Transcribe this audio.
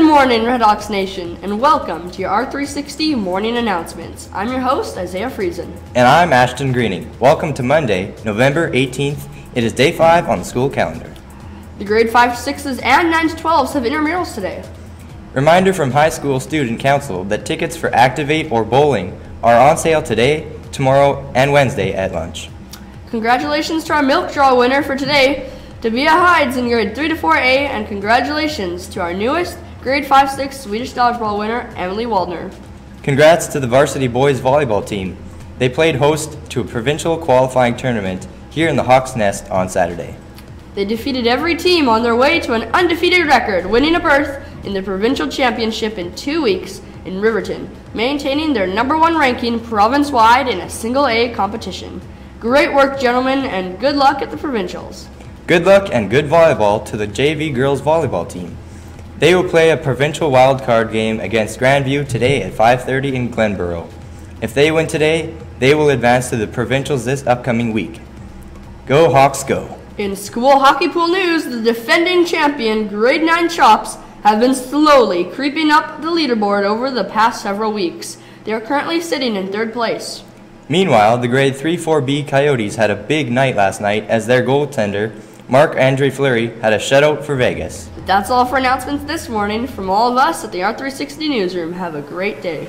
morning, Red Hawks Nation, and welcome to your R360 morning announcements. I'm your host, Isaiah Friesen. And I'm Ashton Greening. Welcome to Monday, November 18th. It is day 5 on the school calendar. The grade 5 to 6s and 9 to 12s have intramurals today. Reminder from High School Student Council that tickets for Activate or bowling are on sale today, tomorrow, and Wednesday at lunch. Congratulations to our milk draw winner for today, Tabia Hides in grade 3 to 4A, and congratulations to our newest grade 5 6 Swedish dodgeball winner, Emily Waldner. Congrats to the varsity boys volleyball team. They played host to a provincial qualifying tournament here in the Hawks Nest on Saturday. They defeated every team on their way to an undefeated record, winning a berth in the provincial championship in two weeks in Riverton, maintaining their number one ranking province-wide in a single A competition. Great work, gentlemen, and good luck at the provincials. Good luck and good volleyball to the JV girls volleyball team. They will play a provincial wildcard game against Grandview today at 5:30 in Glenboro. If they win today, they will advance to the provincials this upcoming week. Go Hawks go. In school hockey pool news, the defending champion grade 9 Chops have been slowly creeping up the leaderboard over the past several weeks. They are currently sitting in third place. Meanwhile, the grade 3-4B Coyotes had a big night last night as their goaltender, Marc-André Fleury, had a shutout for Vegas. That's all for announcements this morning from all of us at the R360 Newsroom. Have a great day.